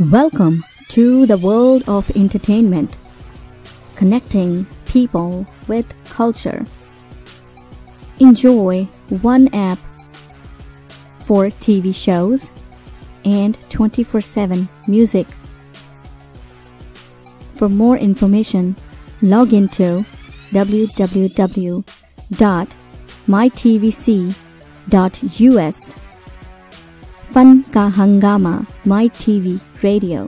Welcome to the world of entertainment, connecting people with culture. Enjoy one app for TV shows and 24 7 music. For more information, log into www.mytvc.us. Fun का हंगामा माई TV radio